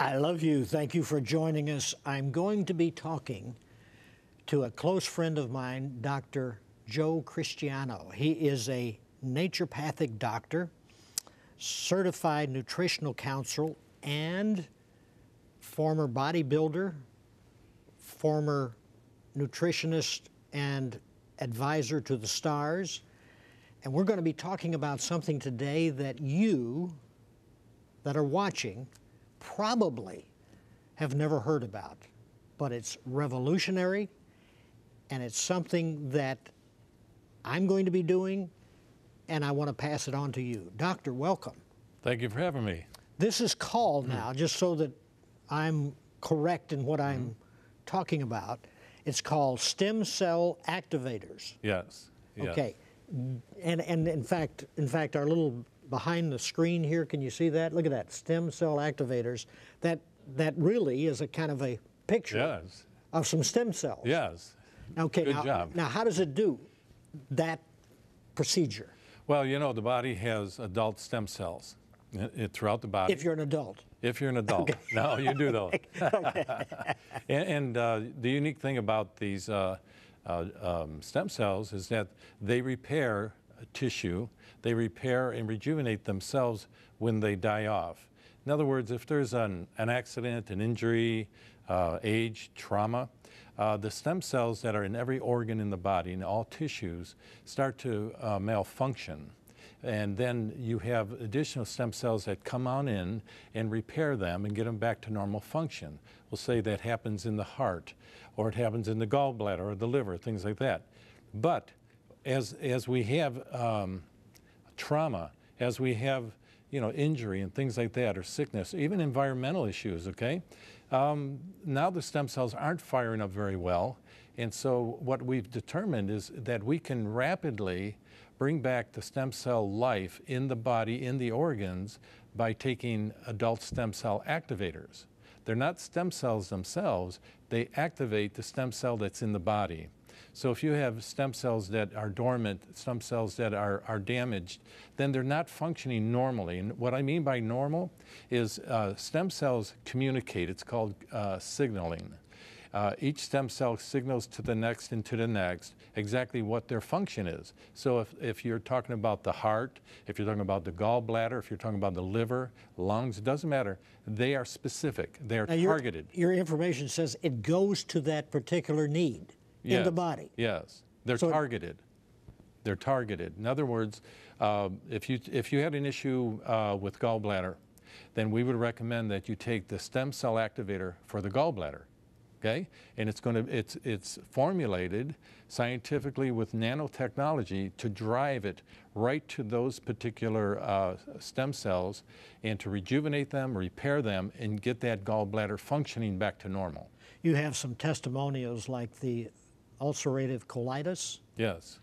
I love you. Thank you for joining us. I'm going to be talking to a close friend of mine, Dr. Joe Christiano. He is a naturopathic doctor, certified nutritional counselor, and former bodybuilder, former nutritionist and advisor to the stars. And we're going to be talking about something today that you that are watching probably have never heard about, but it's revolutionary and it's something that I'm going to be doing and I want to pass it on to you. Doctor, welcome. Thank you for having me. This is called now, just so that I'm correct in what I'm mm -hmm. talking about. It's called stem cell activators. Yes. yes. Okay. And and in fact, in fact, our little behind the screen here, can you see that? Look at that, stem cell activators. That that really is a kind of a picture yes. of some stem cells. Yes. Okay. Good now, job. Now, how does it do that procedure? Well, you know, the body has adult stem cells it, it, throughout the body. If you're an adult. If you're an adult. Okay. No, you do those. and, and uh, the unique thing about these uh, uh, um, stem cells is that they repair tissue, they repair and rejuvenate themselves when they die off. In other words, if there's an, an accident, an injury, uh, age, trauma, uh, the stem cells that are in every organ in the body, in all tissues, start to uh, malfunction. And then you have additional stem cells that come on in and repair them and get them back to normal function. We'll say that happens in the heart, or it happens in the gallbladder or the liver, things like that. But as, as we have um, trauma, as we have you know, injury and things like that, or sickness, even environmental issues, okay? Um, now the stem cells aren't firing up very well. And so what we've determined is that we can rapidly bring back the stem cell life in the body, in the organs, by taking adult stem cell activators. They're not stem cells themselves, they activate the stem cell that's in the body. So if you have stem cells that are dormant, stem cells that are, are damaged, then they're not functioning normally. And what I mean by normal is uh, stem cells communicate. It's called uh, signaling. Uh, each stem cell signals to the next and to the next exactly what their function is. So if, if you're talking about the heart, if you're talking about the gallbladder, if you're talking about the liver, lungs, it doesn't matter. They are specific. They are now targeted. Your, your information says it goes to that particular need yes. in the body. Yes, they're so targeted. They're targeted. In other words, uh, if, you, if you had an issue uh, with gallbladder, then we would recommend that you take the stem cell activator for the gallbladder okay? And it's going to, it's, it's formulated scientifically with nanotechnology to drive it right to those particular uh, stem cells and to rejuvenate them, repair them, and get that gallbladder functioning back to normal. You have some testimonials like the ulcerative colitis. Yes.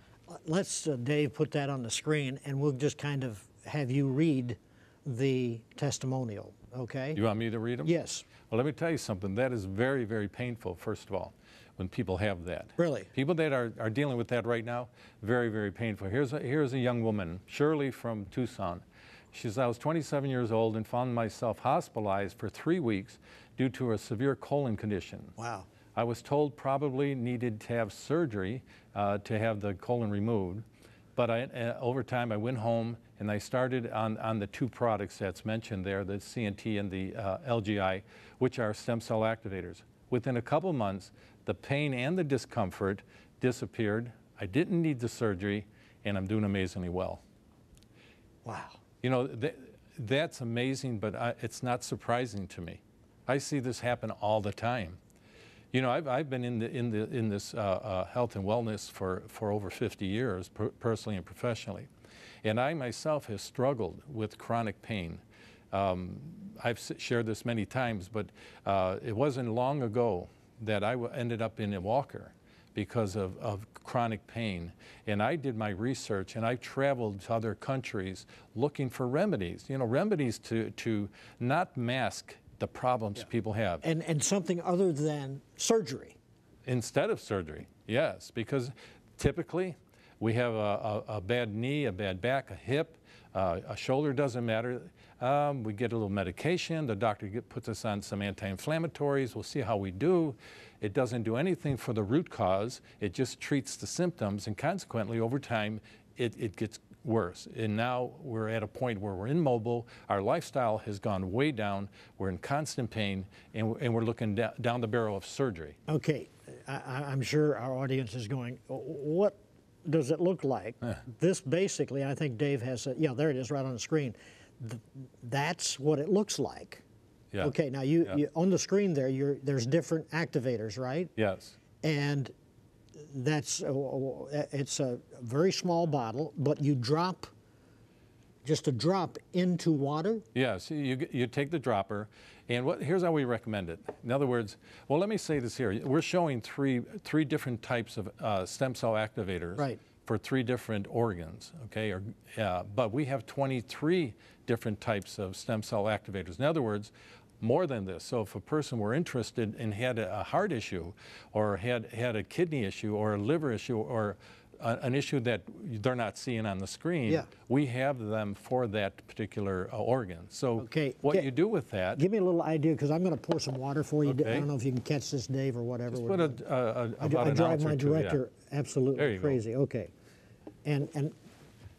Let's, uh, Dave, put that on the screen and we'll just kind of have you read the testimonial, okay? You want me to read them? Yes. Well, let me tell you something. That is very, very painful, first of all, when people have that. Really? People that are, are dealing with that right now, very, very painful. Here's a, here's a young woman, Shirley from Tucson. She says, I was 27 years old and found myself hospitalized for three weeks due to a severe colon condition. Wow. I was told probably needed to have surgery uh, to have the colon removed. But I, uh, over time, I went home and I started on, on the two products that's mentioned there, the CNT and the uh, LGI, which are stem cell activators. Within a couple months, the pain and the discomfort disappeared. I didn't need the surgery, and I'm doing amazingly well. Wow. You know, th that's amazing, but I, it's not surprising to me. I see this happen all the time. You know, I've, I've been in, the, in, the, in this uh, uh, health and wellness for, for over 50 years, per personally and professionally. And I myself have struggled with chronic pain. Um, I've shared this many times, but uh, it wasn't long ago that I ended up in a walker because of, of chronic pain. And I did my research and I traveled to other countries looking for remedies, you know, remedies to, to not mask the problems yeah. people have. And, and something other than surgery. Instead of surgery, yes, because typically we have a, a, a bad knee, a bad back, a hip, uh, a shoulder doesn't matter. Um, we get a little medication. The doctor get, puts us on some anti-inflammatories. We'll see how we do. It doesn't do anything for the root cause. It just treats the symptoms, and consequently, over time, it, it gets worse. And now we're at a point where we're immobile. Our lifestyle has gone way down. We're in constant pain, and, and we're looking down the barrel of surgery. Okay, I, I'm sure our audience is going, what does it look like? This basically, I think Dave has, a, yeah, there it is right on the screen. Th that's what it looks like. Yeah. Okay, now you, Yeah. you on the screen there, you're, there's different activators, right? Yes. And that's uh, it's a very small bottle, but you drop just a drop into water. Yes, you, you take the dropper, and what, here's how we recommend it. In other words, well, let me say this here. We're showing three, three different types of uh, stem cell activators Right. for three different organs, okay? Or, uh, but we have 23 different types of stem cell activators. In other words, more than this. So if a person were interested and had a heart issue, or had, had a kidney issue, or a liver issue, or a, an issue that they're not seeing on the screen, Yeah. we have them for that particular uh, organ. So Okay, what get- you do with that, Give me a little idea, because I'm going to pour some water for you. I don't know if you can catch this, Dave, or whatever. just put a, doing. a, a, I, about I an drive my or two, yeah. director absolutely you go. crazy. Okay, and and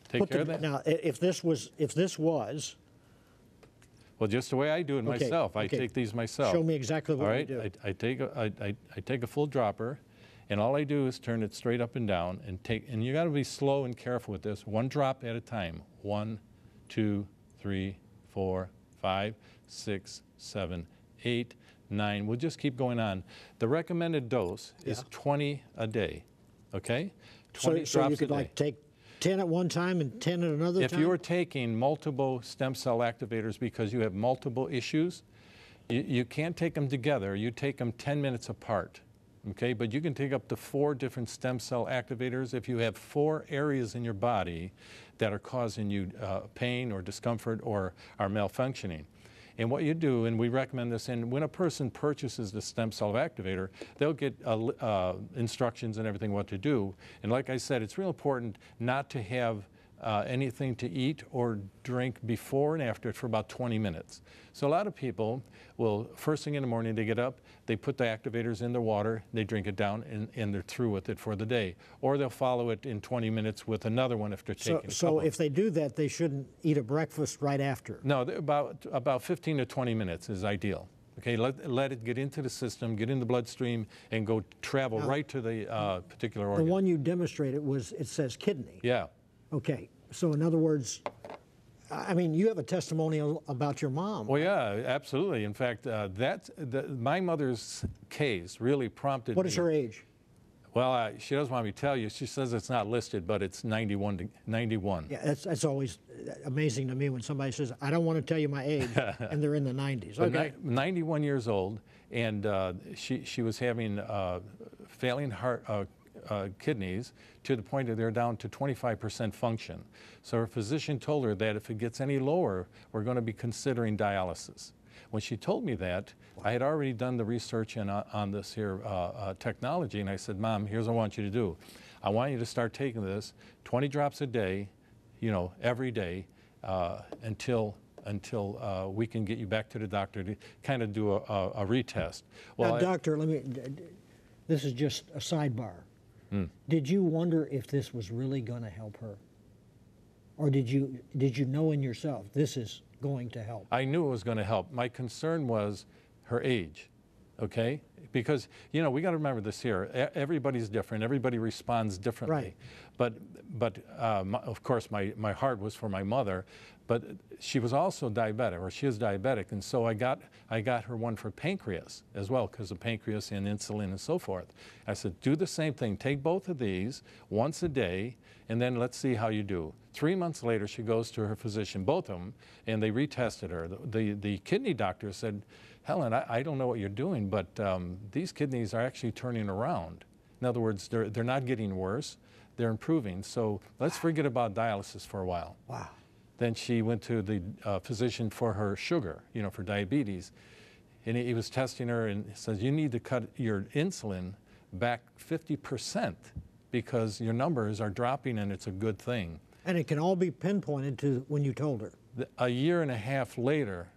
Take care the, of that. now if this was if this was Well, just the way I do it Okay, myself. I okay. take these myself. show me exactly what All you right, do. I, I take a, I, I, I take a full dropper, and all I do is turn it straight up and down, and take. And you got to be slow and careful with this. One drop at a time. One, two, three, four, five, six, seven, eight, nine. We'll just keep going on. The recommended dose is 20 a day. Okay. so, 20 so drops you a could day. like take ten at one time and ten at another If time. you are taking multiple stem cell activators because you have multiple issues, you, you can't take them together. You take them 10 minutes apart. Okay, but you can take up to four different stem cell activators if you have four areas in your body that are causing you uh, pain or discomfort or are malfunctioning. And what you do, and we recommend this, and when a person purchases the stem cell activator, they'll get uh, uh, instructions and everything what to do. And like I said, it's real important not to have uh, anything to eat or drink before and after it for about 20 minutes. So a lot of people will, first thing in the morning, they get up, they put the activators in their water, they drink it down, and, and they're through with it for the day. Or they'll follow it in 20 minutes with another one if they're so taking a so if they do that, they shouldn't eat a breakfast right after. No, about, about 15 to 20 minutes is ideal. Okay, let, let it get into the system, get in the bloodstream, and go travel right to the uh, particular organ. The one you demonstrated was it says kidney. Yeah. Okay, so in other words, I mean, you have a testimonial about your mom. Well, yeah, absolutely. In fact, uh, that the, my mother's case really prompted What is me. her age? Well, uh, she doesn't want me to tell you. She says it's not listed, but it's 91. To, 91. Yeah, that's, that's always amazing to me when somebody says, I don't want to tell you my age, and they're in the 90s. Okay. ni- 91 years old, and uh, she, she was having uh, failing heart uh, kidneys to the point that they're down to 25% function. So her physician told her that if it gets any lower, we're going to be considering dialysis. When she told me that, I had already done the research in, uh, on this here uh, uh, technology, and I said, Mom, here's what I want you to do. I want you to start taking this 20 drops a day, you know, every day uh, until until uh, we can get you back to the doctor to kind of do a, a, a retest. now, I- doctor, let me, this is just a sidebar. Hmm. Did you wonder if this was really going to help her? Or did you, did you know in yourself, this is going to help? I knew it was going to help. My concern was her age, okay? Because, you know, we got to remember this here. Everybody's different. Everybody responds differently. Right. But, but uh, my, of course, my, my heart was for my mother, but she was also diabetic, or she is diabetic. And so I got, I got her one for pancreas as well, because of pancreas and insulin and so forth. I said, do the same thing. Take both of these once a day, and then let's see how you do. Three months later, she goes to her physician, both of them, and they retested her. The, the, the kidney doctor said, Helen, I, I don't know what you're doing, but um, these kidneys are actually turning around. In other words, they're, they're not getting worse, they're improving. So let's forget about dialysis for a while. Wow. Then she went to the uh, physician for her sugar, you know, for diabetes. And he, he was testing her and says, You need to cut your insulin back 50% because your numbers are dropping and it's a good thing. And it can all be pinpointed to when you told her. A year and a half later,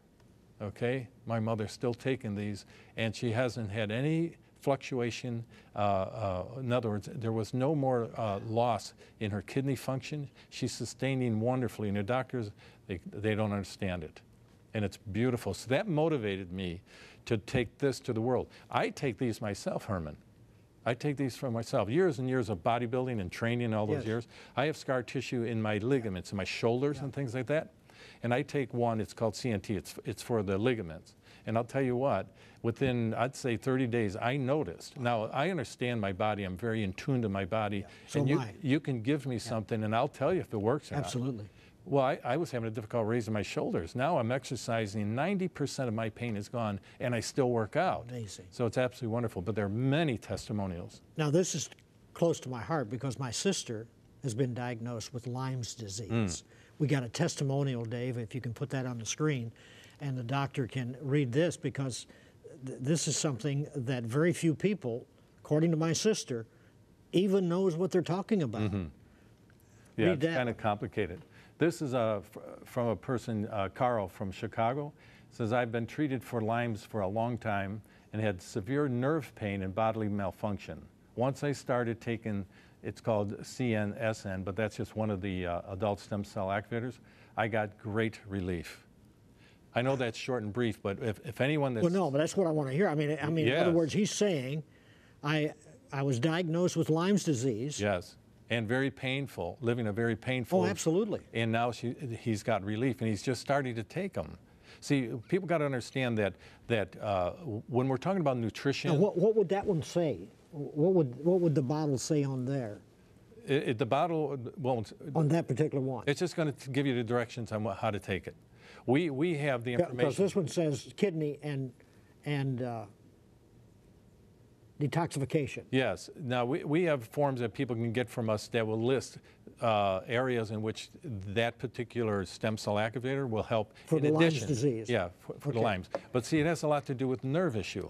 okay, my mother's still taking these, and she hasn't had any fluctuation. Uh, uh, in other words, there was no more uh, loss in her kidney function. She's sustaining wonderfully, and the doctors, they, they don't understand it. And it's beautiful. So that motivated me to take this to the world. I take these myself, Herman. I take these for myself. Years and years of bodybuilding and training all those Yes. years. I have scar tissue in my ligaments, in my shoulders and things like that. And I take one, it's called CNT, it's, it's for the ligaments. And I'll tell you what, within, I'd say 30 days, I noticed. Now, I understand my body, I'm very in tune to my body. So and you, I. you can give me something and I'll tell you if it works or not. Absolutely. Well, I, I was having a difficult raising my shoulders. Now I'm exercising, 90% of my pain is gone, and I still work out. Amazing. So it's absolutely wonderful. But there are many testimonials. Now, this is close to my heart because my sister has been diagnosed with Lyme's disease. Mm. We got a testimonial, Dave, if you can put that on the screen, and the doctor can read this because th- this is something that very few people, according to my sister, even knows what they're talking about. Mm-hmm. Yeah, Read it's that kind of complicated. This is a, from a person, uh, Carl from Chicago. Says, I've been treated for Lyme's for a long time and had severe nerve pain and bodily malfunction. Once I started taking, it's called CNSN, but that's just one of the uh, adult stem cell activators, I got great relief. I know that's short and brief, but if, if anyone that's Well, no, but that's what I want to hear. I mean, I mean, in other words, he's saying, I, I was diagnosed with Lyme's disease. Yes, and very painful, living a very painful. Oh, absolutely. And now she, he's got relief, and he's just starting to take them. See, people got to understand that that uh, when we're talking about nutrition, Now, what, what would that one say? What would what would the bottle say on there, it, it- the bottle won't. on that particular one? It's just going to give you the directions on what, how to take it. We we have the information Because this one says kidney and and uh, detoxification. Yes. Now, we, we have forms that people can get from us that will list uh, areas in which that particular stem cell activator will help. For in the Lyme's disease. Yeah, for, for the Okay. Lyme's. But see, it has a lot to do with nerve issue.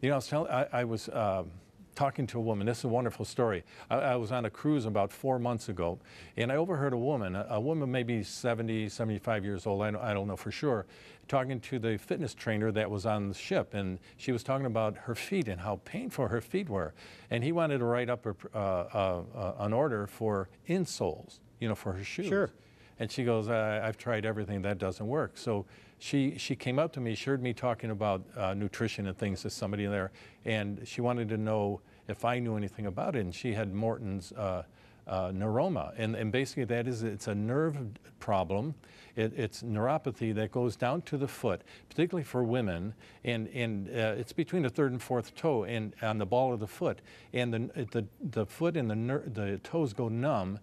You know, I was, tell, I, I was um, talking to a woman. This is a wonderful story. I, I was on a cruise about four months ago, and I overheard a woman, a, a woman maybe 70, 75 years old, I don't, I don't know for sure, talking to the fitness trainer that was on the ship. And she was talking about her feet and how painful her feet were. And he wanted to write up a, uh, uh, uh, an order for insoles, you know, for her shoes. Sure. And she goes, I, I've tried everything, that doesn't work. So she, she came up to me, she heard me talking about uh, nutrition and things to somebody there, and she wanted to know if I knew anything about it. And she had Morton's uh, uh, neuroma. And, and basically, that is, it's a nerve problem. It, it's neuropathy that goes down to the foot, particularly for women, and, and uh, it's between the third and fourth toe and on the ball of the foot. And the, the, the foot and the, the toes go numb,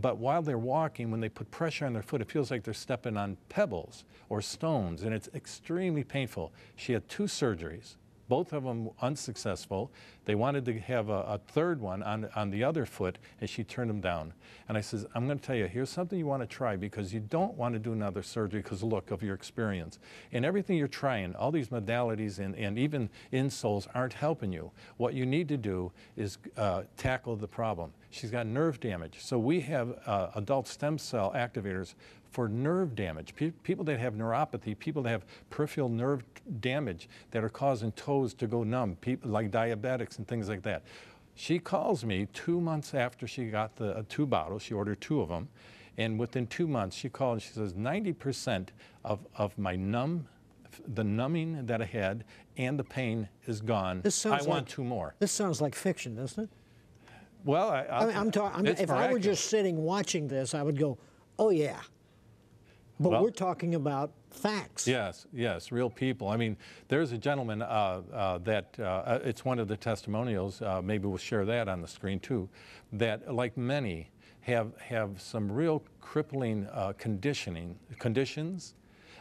but while they're walking, when they put pressure on their foot, it feels like they're stepping on pebbles or stones, and it's extremely painful. She had two surgeries, both of them unsuccessful. They wanted to have a, a third one on, on the other foot, and she turned them down. And I says, I'm going to tell you, here's something you want to try because you don't want to do another surgery because, look, of your experience. And everything you're trying, all these modalities and, and even insoles aren't helping you. What you need to do is uh, tackle the problem. She's got nerve damage. So we have uh, adult stem cell activators for nerve damage. Pe- people that have neuropathy, people that have peripheral nerve damage that are causing toes to go numb, people like diabetics and things like that. She calls me two months after she got the uh, two bottles. She ordered two of them. And within two months, she called and she says, 90% of, of my numb, the numbing that I had and the pain is gone. This I sounds want like- two more. This sounds like fiction, doesn't it? Well, I, I mean, I'm talking. If I were just sitting watching this, I would go, "Oh yeah," but Well- we're talking about facts. Yes, yes, real people. I mean, there's a gentleman uh, uh, that, uh, it's one of the testimonials, uh, maybe we'll share that on the screen too, that like many have, have some real crippling uh, conditioning, conditions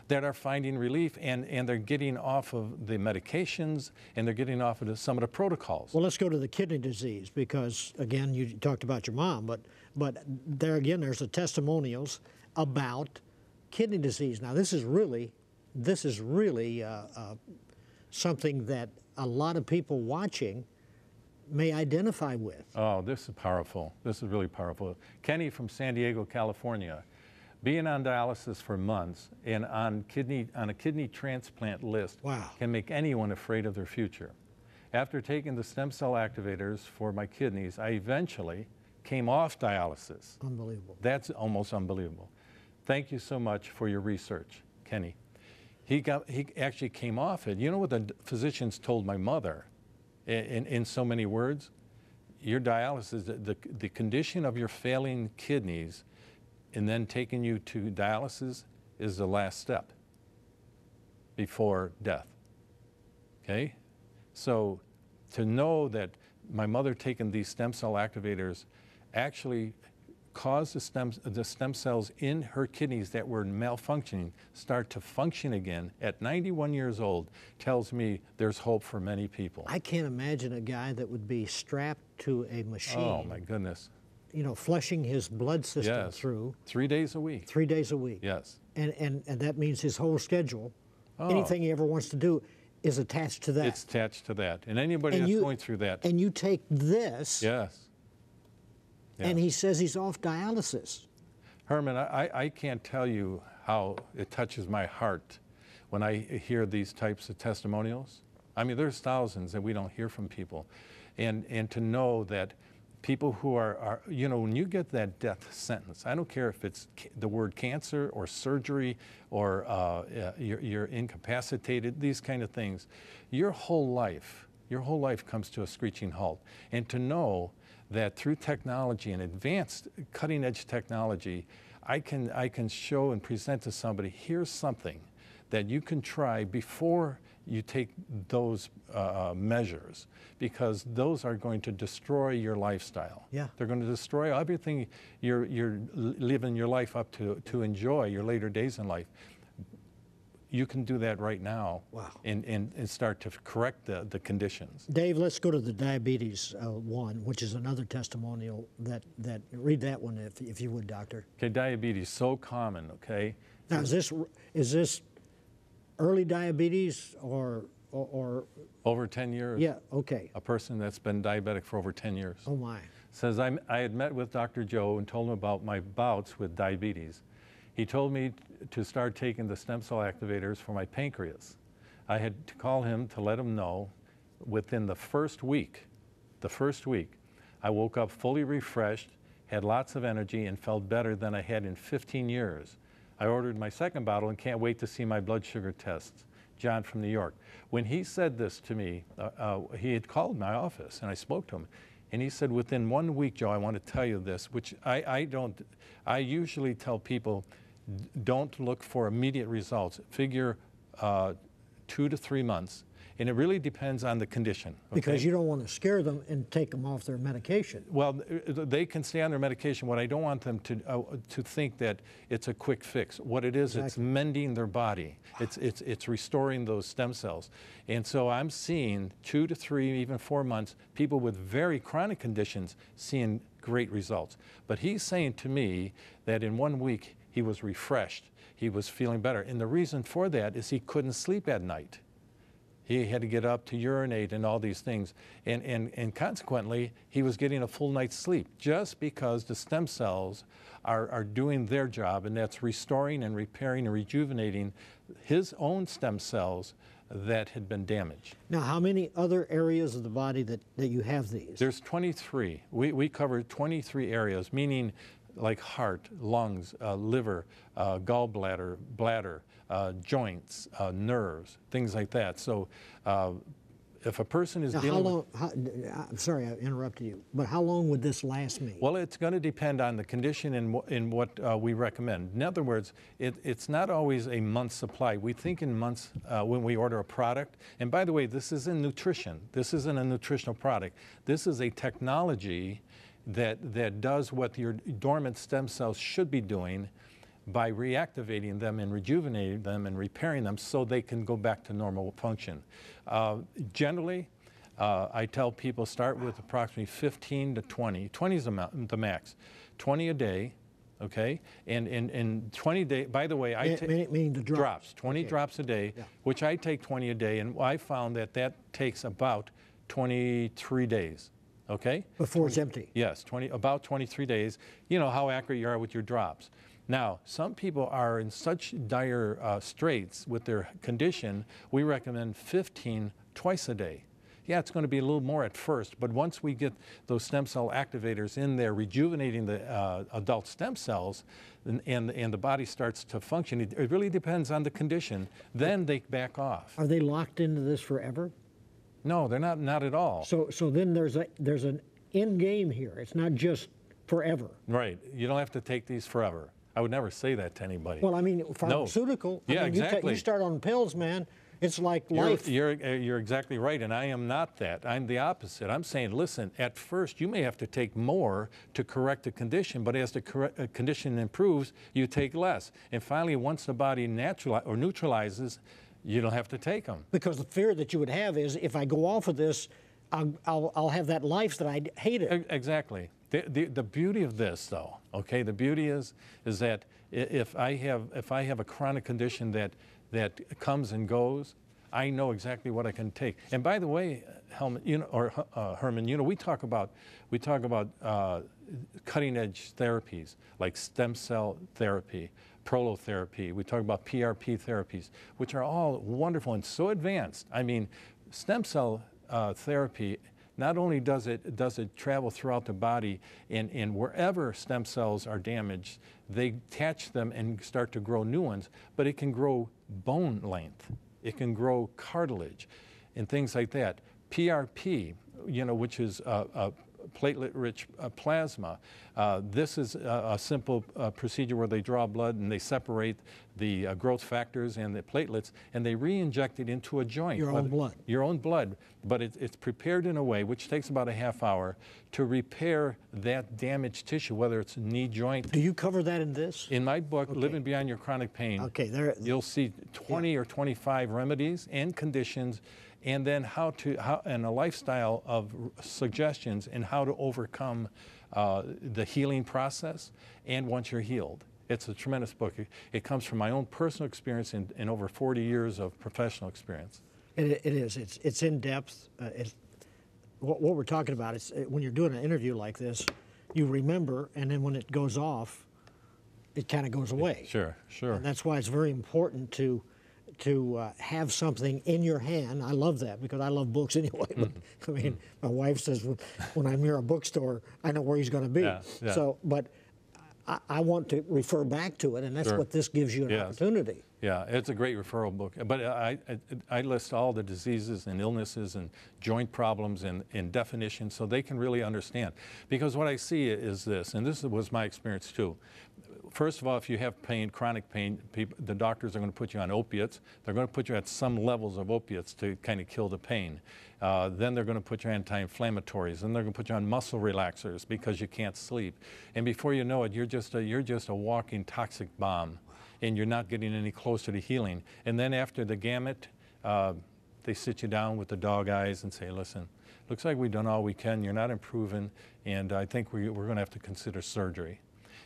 that are finding relief and, and they're getting off of the medications and they're getting off of the, some of the protocols. Well, let's go to the kidney disease because again, you talked about your mom, but but there again, there's the testimonials about kidney disease. Now, this is really, this is really uh, uh, something that a lot of people watching may identify with. Oh, this is powerful. This is really powerful. Kenny from San Diego, California. being on dialysis for months and on kidney on a kidney transplant list Wow. can make anyone afraid of their future. After taking the stem cell activators for my kidneys, I eventually came off dialysis. Unbelievable. That's almost unbelievable. Thank you so much for your research, Kenny. He, got, he actually came off it. You know what the physicians told my mother in, in, in so many words? Your dialysis, the, the, the condition of your failing kidneys and then taking you to dialysis is the last step before death. Okay? So to know that my mother taking these stem cell activators actually caused the stem, the stem cells in her kidneys that were malfunctioning start to function again at 91 years old tells me there's hope for many people. I can't imagine a guy that would be strapped to a oh, machine, oh my goodness. you know, flushing his blood system Yes. through Three days a week. three days a week. Yes. And, and, and that means his whole schedule, Oh. anything he ever wants to do, is attached to that. It's attached to that. And anybody And that's you- going through that, and you take this, yes. And he says he's off dialysis. Herman, I, I- can't tell you how it touches my heart when I hear these types of testimonials. I mean, there's thousands that we don't hear from people. And, and to know that people who are, are, you know, when you get that death sentence, I don't care if it's the word cancer or surgery or uh, uh, you're, you're incapacitated, these kind of things, your whole life, your whole life comes to a screeching halt. And to know that through technology and advanced cutting edge technology, I can, I can show and present to somebody here's something that you can try before you take those uh, measures because those are going to destroy your lifestyle. Yeah. They're going to destroy everything you're, you're living your life up to, to enjoy your later days in life. You can do that right now Wow. and, and, and start to correct the, the conditions. Dave, let's go to the diabetes uh, one, which is another testimonial that, that read that one if, if you would, doctor. Okay, diabetes, so common, okay? Now, is this is this early diabetes or or, or Over 10 years. yeah? Okay. A person that's been diabetic for over 10 years. Oh my. says I'm, I had met with Dr. Joe and told him about my bouts with diabetes. He told me to start taking the stem cell activators for my pancreas. I had to call him to let him know within the first week, the first week, I woke up fully refreshed, had lots of energy, and felt better than I had in 15 years. I ordered my second bottle and can't wait to see my blood sugar tests. John from New York. When he said this to me, uh, uh, he had called my office and I spoke to him. And he said, within one week, Joe, I want to tell you this, which I, I don't, I usually tell people, don't look for immediate results. Figure uh, two to three months. And it really depends on the condition. Because you don't want to scare them and take them off their medication. Well, they can stay on their medication. What I don't want them to uh, to think that it's a quick fix. What it is, it's mending their body. It's it's it's restoring those stem cells. And so I'm seeing two to three, even four months, people with very chronic conditions seeing great results. But he's saying to me that in one week he was refreshed. He was feeling better. And the reason for that is he couldn't sleep at night. He had to get up to urinate and all these things. And, and, and consequently, he was getting a full night's sleep just because the stem cells are, are doing their job, and that's restoring and repairing and rejuvenating his own stem cells that had been damaged. Now, how many other areas of the body that, that you have these? There's 23. We, we cover 23 areas, meaning like heart, lungs, uh, liver, uh, gallbladder, bladder, uh, joints, uh, nerves, things like that. So uh, if a person is now, how long? with How, I'm sorry, I interrupted you. But how long would this last me? Well, it's going to depend on the condition and, and what uh, we recommend. In other words, it, it's not always a month's supply. We think in months uh, when we order a product. And by the way, this is in nutrition. This isn't a nutritional product. This is a technology that, that does what your dormant stem cells should be doing by reactivating them and rejuvenating them and repairing them so they can go back to normal function. Uh, generally, uh, I tell people start with approximately 15 to 20. 20 is the, max. 20 a day, okay? And in and 20 day. By the way, I Me- ta- meaning- meaning the drops. 20 Okay. drops a day, Yeah. which I take 20 a day, and I found that that takes about 23 days, okay? Before it's empty. Yes, 20, about 23 days. You know how accurate you are with your drops. Now, some people are in such dire uh, straits with their condition, we recommend 15 twice a day. Yeah, it's going to be a little more at first, but once we get those stem cell activators in there, rejuvenating the uh, adult stem cells, and, and, and, the body starts to function, it, it really depends on the condition, then they back off. Are they locked into this forever? No, they're not, not at all. So, so then there's, a, there's an end game here. It's not just forever. Right. You don't have to take these forever. I would never say that to anybody. Well, I mean, pharmaceutical. No. Yeah, I mean, exactly. You, you, start on pills, man. It's like you're, life. You're, you're exactly right, and I am not that. I'm the opposite. I'm saying, listen, at first you may have to take more to correct a condition, but as the uh, condition improves, you take less. And finally, once the body natural or neutralizes, you don't have to take them. Because the fear that you would have is if I go off of this, I'll, I'll, I'll have that life that I hated. Exactly. The, the, the, beauty of this, though, okay, the beauty is, is that if I have, if I have a chronic condition that, that comes and goes, I know exactly what I can take. And by the way, Helmut, you know, or uh, Herman, you know, we talk about, we talk about uh, cutting edge therapies like stem cell therapy, prolotherapy. We talk about PRP therapies, which are all wonderful and so advanced. I mean, stem cell uh, therapy not only does it, does it travel throughout the body and, and wherever stem cells are damaged, they attach them and start to grow new ones, but it can grow bone length. It can grow cartilage and things like that. PRP, you know, which is a, a platelet-rich uh, plasma. Uh, this is a, a simple uh, procedure where they draw blood and they separate the uh, growth factors and the platelets and they re-inject it into a joint. Your own blood. Your own blood, but it, it's prepared in a way which takes about a half hour to repair that damaged tissue, whether it's knee joint. Do you cover that in this? In my book, okay. Living Beyond Your Chronic Pain, okay, there, you'll see 20 yeah. or 25 remedies and conditions and then how to how and a lifestyle of suggestions and how to overcome uh, the healing process and once you're healed. It's a tremendous book. It, it comes from my own personal experience and, and over 40 years of professional experience. It, it is. It's it's in depth. Uh, it's, what, what, we're talking about is uh, when you're doing an interview like this you remember and then when it goes off it kind of goes away. sure sure. And that's why it's very important to to uh, have something in your hand. I love that because I love books anyway. But, mm-hmm. I mean, mm-hmm. my wife says when I'm near a bookstore, I know where he's going to be. Yeah, yeah. So, but I, I, want to refer back to it, and that's sure. what this gives you an yes. opportunity. Yeah, it's a great referral book. But I, I, I, list all the diseases and illnesses and joint problems and, in definitions so they can really understand. Because what I see is this, and this was my experience too first of all, if you have pain, chronic pain, people, the doctors are going to put you on opiates. They're going to put you at some levels of opiates to kind of kill the pain. Uh, then they're going to put you on anti-inflammatories. Then they're going to put you on muscle relaxers because you can't sleep. And before you know it, you're just a, you're just a walking toxic bomb, and you're not getting any closer to healing. And then after the gamut, uh, they sit you down with the dog eyes and say, listen, looks like we've done all we can. You're not improving, and I think we, we're going to have to consider surgery.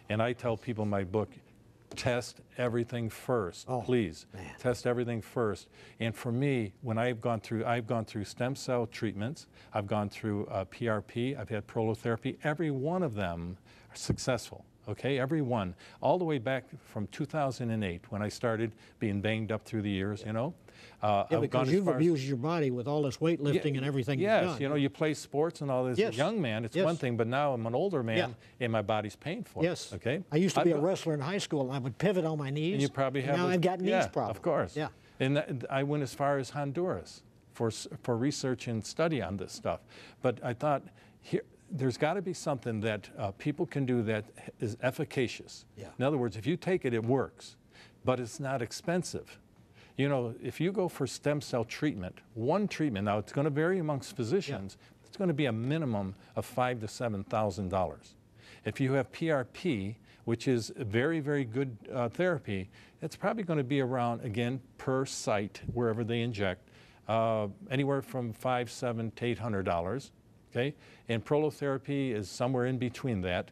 And I tell people in my book, test everything first, oh, please. Man. Test everything first. And for me, when I've gone through, I've gone through stem cell treatments, I've gone through uh, PRP, I've had prolotherapy. Every one of them are successful. Okay, every one, all the way back from 2008 when I started being banged up through the years, you know. Uh, yeah, because you've abused your body with all this weightlifting yeah, and everything yes, you know, you play sports and all this. Yes. As a young man, it's yes. one thing, but now I'm an older man yeah. and my body's painful. Yes. Okay. I used to be I've, a wrestler in high school and I would pivot on my knees. And you probably have. Now a, I've got knees yeah, problems. Of course. Yeah. And that, I went as far as Honduras for, for research and study on this stuff. But I thought, here, there's got to be something that uh, people can do that is efficacious. Yeah. In other words, if you take it, it works, but it's not expensive. You know, if you go for stem cell treatment, one treatment, now it's going to vary amongst physicians, yeah. it's going to be a minimum of five to seven thousand dollars. If you have PRP, which is very, very good uh, therapy, it's probably going to be around again per site wherever they inject, uh, anywhere from five, seven to eight hundred dollars. Okay, and prolotherapy is somewhere in between that.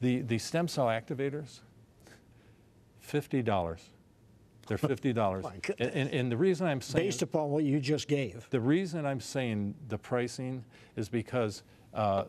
The the stem cell activators, fifty dollars. They're fifty dollars. and, and, and, the reason I'm saying based upon what you just gave. The reason I'm saying the pricing is because uh,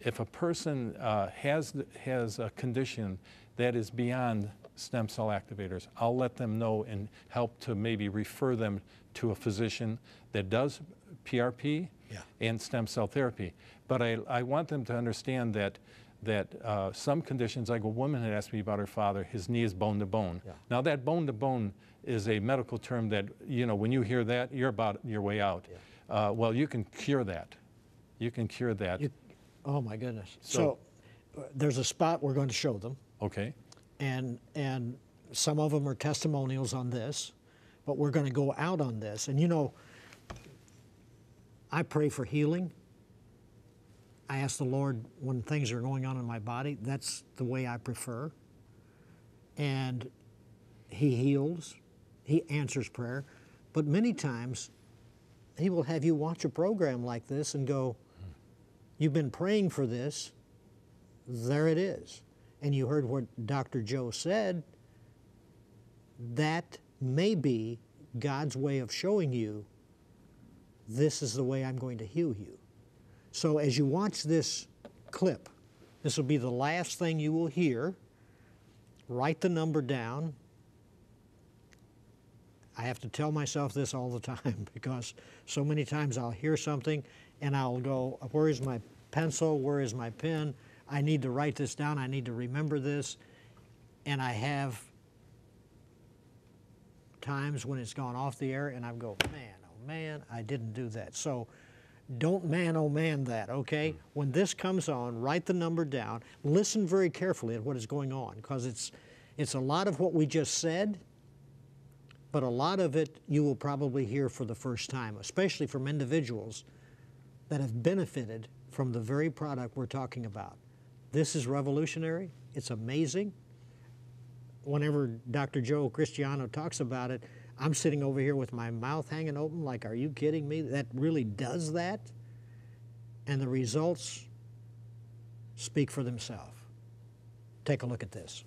if a person uh, has has a condition that is beyond stem cell activators, I'll let them know and help to maybe refer them to a physician that does PRP Yeah. and stem cell therapy. But I, I want them to understand that that uh, some conditions, like a woman had asked me about her father, his knee is bone to bone. Yeah. Now that bone to bone is a medical term that you know when you hear that you're about your way out. Uh, well, you can cure that. You can cure that. You, oh my goodness. So, So- uh, there's a spot we're going to show them, okay. and and some of them are testimonials on this, but we're going to go out on this. And you know, I pray for healing. I ask the Lord when things are going on in my body. That's the way I prefer. And He heals. He answers prayer. But many times, He will have you watch a program like this and go, You've been praying for this. There it is. And you heard what Dr. Joe said. That may be God's way of showing you this is the way I'm going to heal you. So as you watch this clip, this will be the last thing you will hear. Write the number down. I have to tell myself this all the time because so many times I'll hear something and I'll go, Where is my pencil? Where is my pen? I need to write this down. I need to remember this. And I have times when it's gone off the air and I go, Man, man, I didn't do that. So don't man, oh man, that, okay? Hmm. When this comes on, write the number down. Listen very carefully at what is going on because it's, it's a lot of what we just said but a lot of it you will probably hear for the first time, especially from individuals that have benefited from the very product we're talking about. This is revolutionary. It's amazing. Whenever Dr. Joe Christiano talks about it, I'm sitting over here with my mouth hanging open, like, are you kidding me? That really does that? And the results speak for themselves. Take a look at this.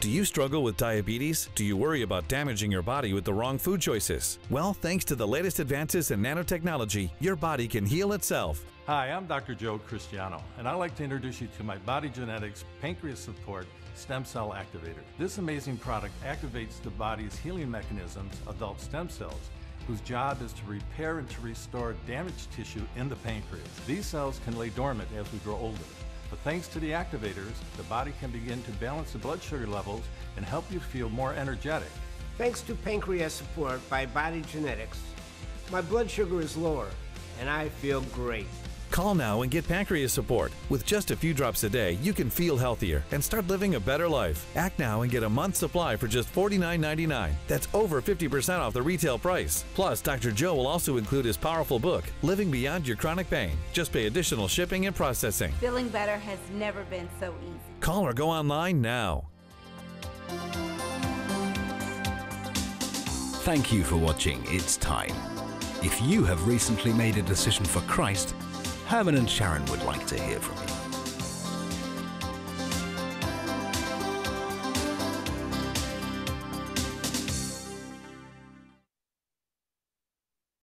Do you struggle with diabetes? Do you worry about damaging your body with the wrong food choices? Well, thanks to the latest advances in nanotechnology, your body can heal itself. Hi, I'm Dr. Joe Christiano, and I'd like to introduce you to my Body Genetics Pancreas Support Stem Cell Activator. This amazing product activates the body's healing mechanisms, adult stem cells, whose job is to repair and to restore damaged tissue in the pancreas. These cells can lay dormant as we grow older. But thanks to the activators, the body can begin to balance the blood sugar levels and help you feel more energetic. Thanks to Pancreas Support by Body Genetics, my blood sugar is lower and I feel great. Call now and get pancreas support. With just a few drops a day, you can feel healthier and start living a better life. Act now and get a month's supply for just $49.99. That's over 50% off the retail price. Plus, Dr. Joe will also include his powerful book, Living Beyond Your Chronic Pain. Just pay additional shipping and processing. Feeling better has never been so easy. Call or go online now. Thank you for watching It's Time. If you have recently made a decision for Christ, Herman and Sharron would like to hear from you.